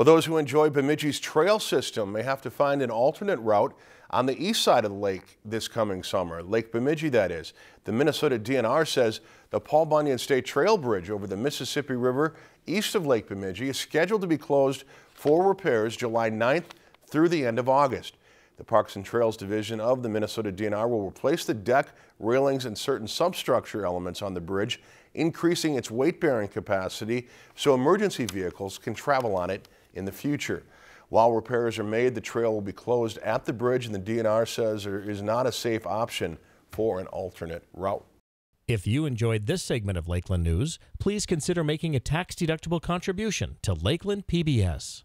Well, those who enjoy Bemidji's trail system may have to find an alternate route on the east side of the lake this coming summer. Lake Bemidji, that is. The Minnesota DNR says the Paul Bunyan State Trail Bridge over the Mississippi River east of Lake Bemidji is scheduled to be closed for repairs July 9th through the end of August. The Parks and Trails Division of the Minnesota DNR will replace the deck, railings, and certain substructure elements on the bridge, increasing its weight-bearing capacity so emergency vehicles can travel on it in the future. While repairs are made, the trail will be closed at the bridge and the DNR says there is not a safe option for an alternate route. If you enjoyed this segment of Lakeland News, please consider making a tax-deductible contribution to Lakeland PBS.